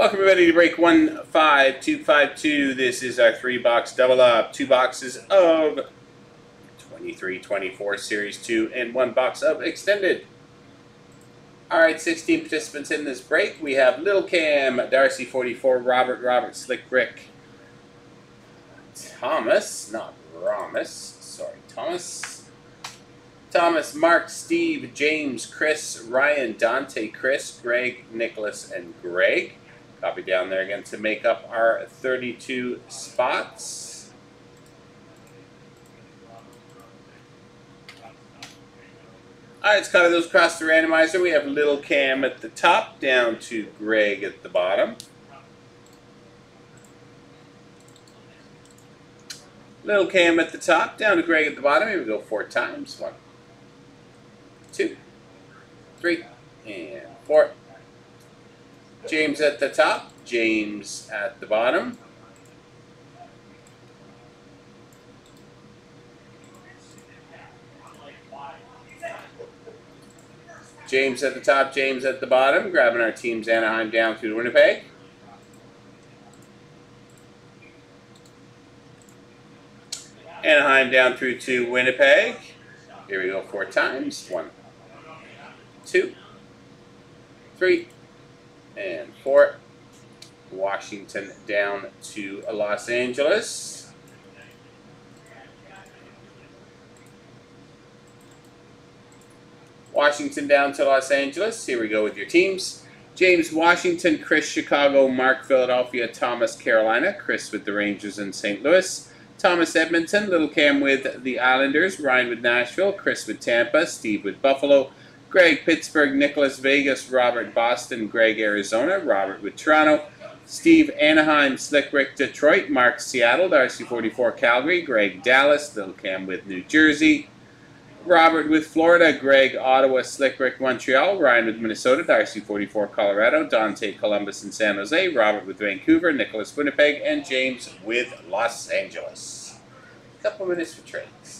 Welcome everybody to break 15252. This is our three box double up. Two boxes of 2324 Series 2 and one box of extended. Alright, 16 participants in this break. We have Little Cam, Darcy 44, Robert, Robert, Slick Rick, Thomas, not Ramus, sorry, Thomas. Thomas, Mark, Steve, James, Chris, Ryan, Dante, Chris, Greg, Nicholas, and Greg. Copy down there again to make up our 32 spots. Alright, let's copy those across the randomizer. We have Little Cam at the top, down to Greg at the bottom. Little Cam at the top, down to Greg at the bottom. Here we go four times. One, two, three, and four. James at the top, James at the bottom. James at the top, James at the bottom, grabbing our teams Anaheim down through Winnipeg. Anaheim down through to Winnipeg. Here we go four times. One, two, three, and four. Washington down to Los Angeles. Washington down to Los Angeles. Here we go with your teams. James Washington, Chris Chicago, Mark Philadelphia, Thomas Carolina, Chris with the Rangers in St. Louis, Thomas Edmonton, Little Cam with the Islanders, Ryan with Nashville, Chris with Tampa, Steve with Buffalo, Greg Pittsburgh, Nicholas Vegas, Robert Boston, Greg Arizona, Robert with Toronto, Steve Anaheim, Slick Rick Detroit, Mark Seattle, Darcy 44 Calgary, Greg Dallas, Little Cam with New Jersey, Robert with Florida, Greg Ottawa, Slick Rick Montreal, Ryan with Minnesota, Darcy 44 Colorado, Dante Columbus and San Jose, Robert with Vancouver, Nicholas Winnipeg, and James with Los Angeles. A couple minutes for trades.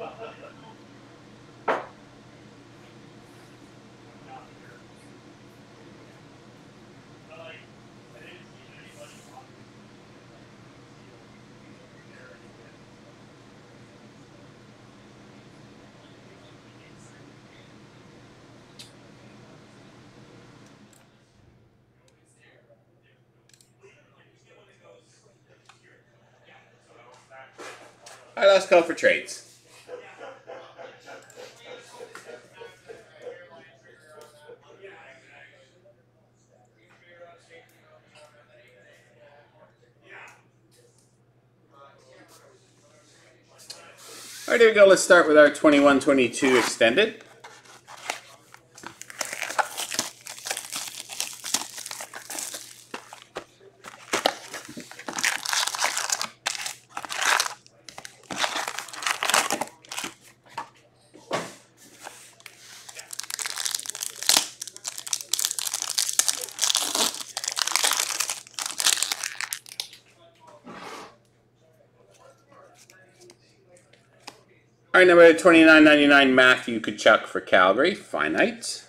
All right, let's go for trades. All right, here we go. Let's start with our 21-22 extended. All right, number 29.99, Matthew Tkachuk for Calgary, finite.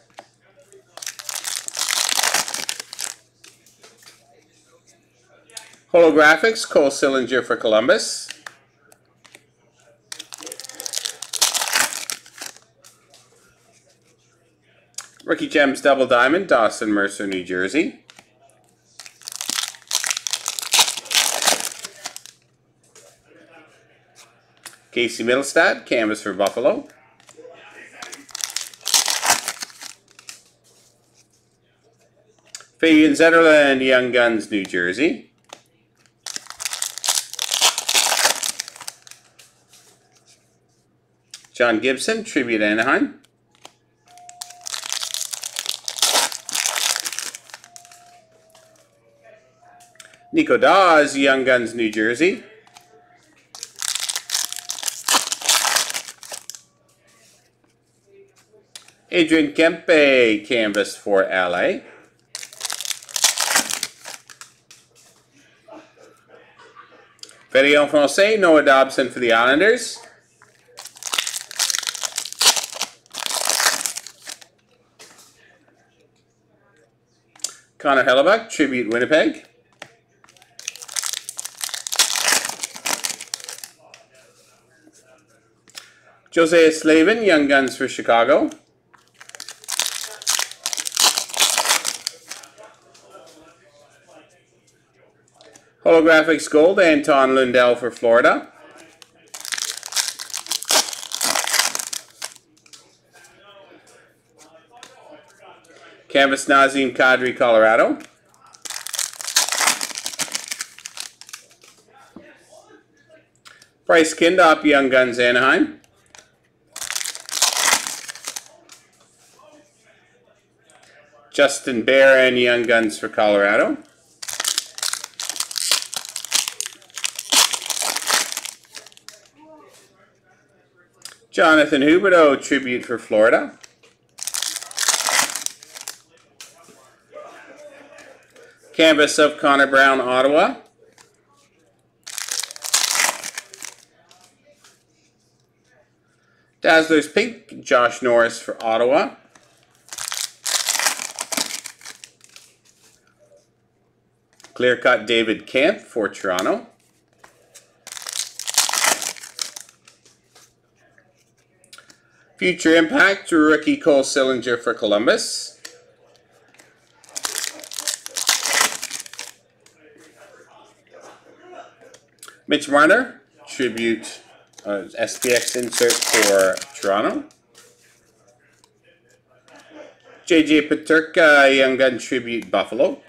Holographics, Cole Sillinger for Columbus. Rookie Gems Double Diamond, Dawson Mercer, New Jersey. Casey Mittelstadt, canvas for Buffalo. Fabian Zetterlund, Young Guns, New Jersey. John Gibson, Tribute Anaheim. Nico Daws, Young Guns, New Jersey. Adrian Kempe, canvas for LA. Fedion Francais, Noah Dobson for the Islanders. Connor Hellebuyck, Tribute Winnipeg. Josiah Slavin, Young Guns for Chicago. Holographics Gold, Anton Lundell for Florida. Canvas Nazem Kadri, Colorado. Bryce Kindopp, Young Guns, Anaheim. Justin Barron, Young Guns for Colorado. Jonathan Huberdeau, tribute for Florida. Canvas of Connor Brown, Ottawa. Dazzler's Pink, Josh Norris for Ottawa. Clear Cut David Kampf for Toronto. Future Impact, rookie Cole Sillinger for Columbus. Mitch Marner, tribute uh, SPX insert for Toronto. JJ Peterka, Young Gun tribute Buffalo.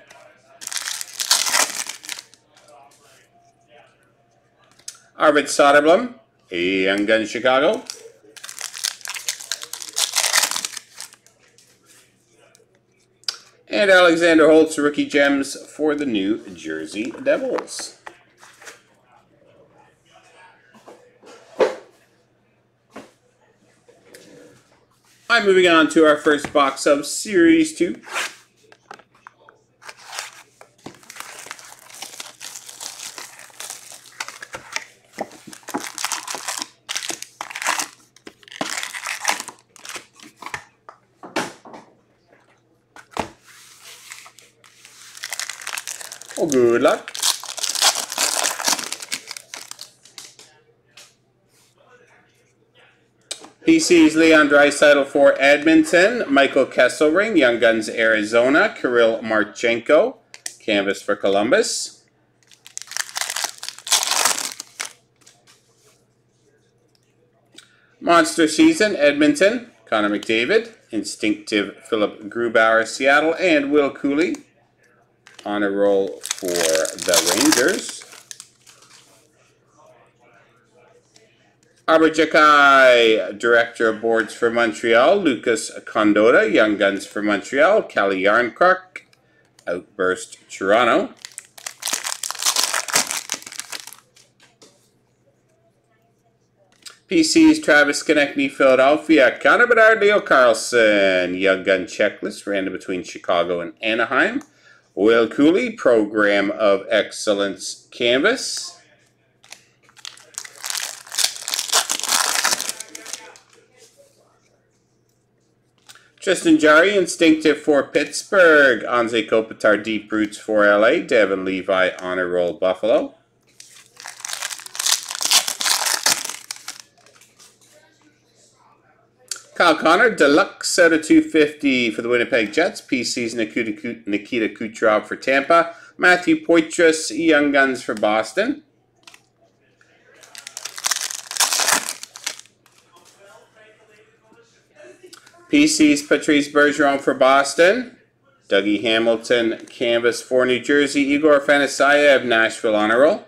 Arvid Soderblom, Young Gun Chicago. And Alexander Holtz, rookie gems for the New Jersey Devils. I'm moving on to our first box of Series 2. Well, good luck. PC's Leon Draisaitl for Edmonton. Michael Kesselring, Young Guns, Arizona. Kirill Marchenko, canvas for Columbus. Monster Season, Edmonton. Connor McDavid. Instinctive, Philip Grubauer, Seattle. And Will Cuylle, on a roll for the Rangers. Arber Xhekaj, Director of Boards for Montreal. Lucas Condotta, Young Guns for Montreal. Calle Jarnkrok, Outburst Toronto. PC's Travis Konecny, Philadelphia. Connor Bedard, Leo Carlsson. Young Gun Checklist, random between Chicago and Anaheim. Will Cuylle, Program of Excellence Canvas. Tristan Jarry, Instinctive for Pittsburgh. Anze Kopitar, Deep Roots for LA. Devon Levi, Honor Roll Buffalo. Kyle Connor, deluxe of 250 for the Winnipeg Jets. PC's Nikita, Nikita Kucherov for Tampa. Matthew Poitras, Young Guns for Boston. PC's Patrice Bergeron for Boston. Dougie Hamilton, Canvas for New Jersey. Egor Afanasyev, Nashville Honor Roll.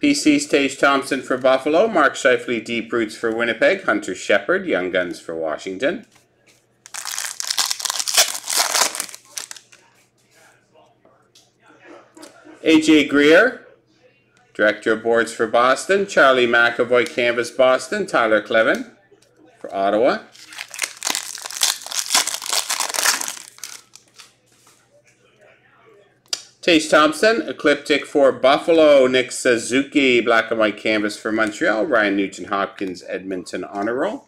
PC's Tage Thompson for Buffalo. Mark Scheifele, Deep Roots for Winnipeg. Hunter Shepard, Young Guns for Washington. AJ Greer, Director of Boards for Boston. Charlie McAvoy, Canvas Boston. Tyler Kleven for Ottawa. Tage Thompson, Ecliptic for Buffalo. Nick Suzuki, Black and White Canvas for Montreal. Ryan Nugent Hopkins, Edmonton Honor Roll.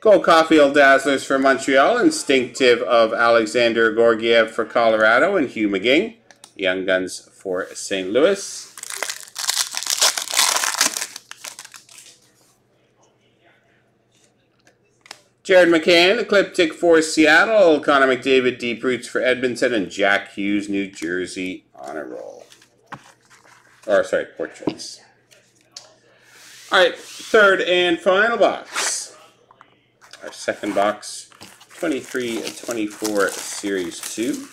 Gold Caufield Dazzlers for Montreal. Instinctive of Alexandar Georgiev for Colorado. And Hugh McGing, Young Guns for St. Louis. Jared McCann, Ecliptic for Seattle. Connor McDavid, Deep Roots for Edmonton. And Jack Hughes, New Jersey, Honor Roll. Or, sorry, Portraits. All right, third and final box. Our second box, 23 and 24 Series 2.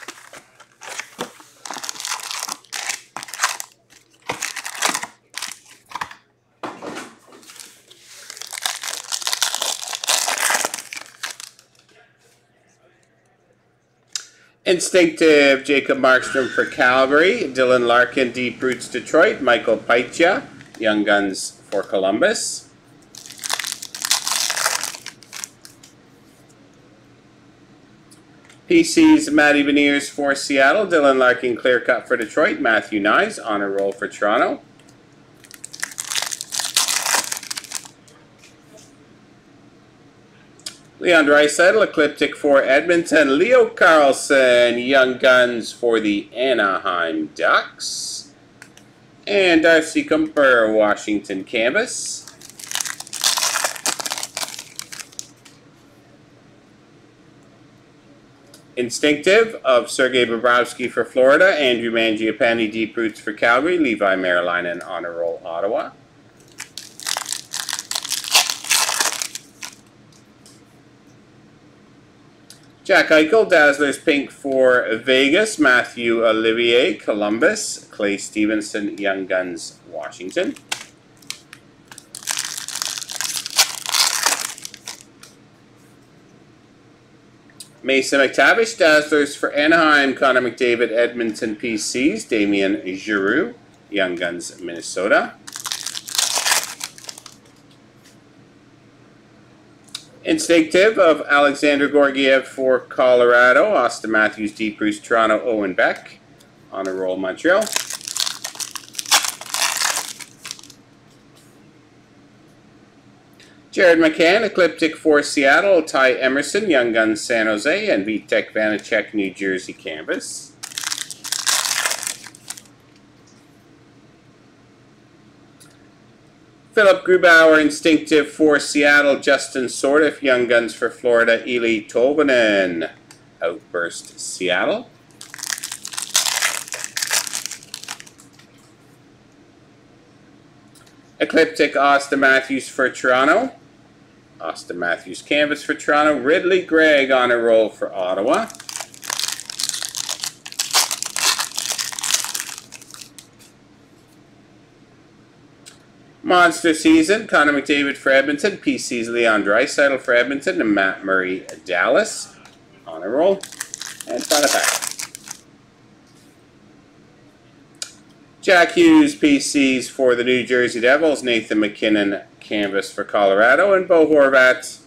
Instinctive, Jacob Markstrom for Calgary. Dylan Larkin, Deep Roots, Detroit. Michael Pyyhtia, Young Guns for Columbus. PC's Matty Beniers for Seattle. Dylan Larkin, Clear Cut for Detroit. Matthew Knies, Honor Roll for Toronto. Leon Draisaitl, Ecliptic for Edmonton. Leo Carlsson, Young Guns for the Anaheim Ducks. And Darcy Kuemper, Washington Canvas. Instinctive of Sergei Bobrovsky for Florida. Andrew Mangiapane, Deep Roots for Calgary. Levi Merilainen, Honor Roll, Ottawa. Jack Eichel, Dazzlers Pink for Vegas. Matthew Olivier, Columbus. Clay Stevenson, Young Guns, Washington. Mason McTavish, Dazzlers for Anaheim. Connor McDavid, Edmonton PCs. Damian Giroux, Young Guns, Minnesota. Instinctive of Alexandar Georgiev for Colorado. Auston Matthews, Deep Roots, Toronto, Owen Beck. On a roll, Montreal. Jared McCann, Ecliptic for Seattle. Ty Emberson, Young Guns, San Jose. And Vitek Vanacek, New Jersey Canvas. Philip Grubauer, Instinctive for Seattle. Justin Sourdif, Young Guns for Florida. Eeli Tolvanen, Outburst, Seattle. Ecliptic, Auston Matthews for Toronto. Auston Matthews Canvas for Toronto. Ridly Greig on a roll for Ottawa. Monster Season, Connor McDavid for Edmonton, PC's Leon Draisaitl for Edmonton, and Matt Murray Dallas. On a roll. And final pack. Jack Hughes, PCs for the New Jersey Devils, Nathan MacKinnon, Canvas for Colorado, and Bo Horvat,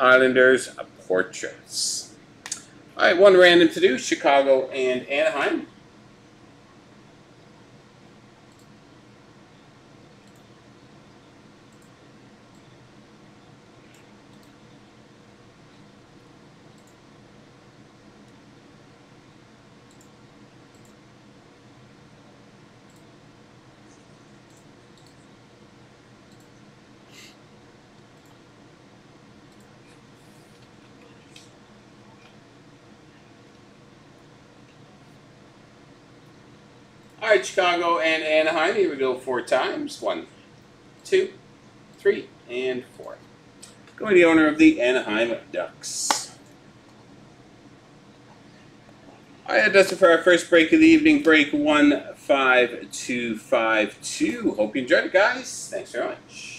Islanders, Portraits. All right, one random to do, Chicago and Anaheim. All right, Chicago and Anaheim. Here we go four times. One, two, three, and four. Going to the owner of the Anaheim Ducks. All right, that does it for our first break of the evening. Break one five two five two. Hope you enjoyed it, guys. Thanks very much.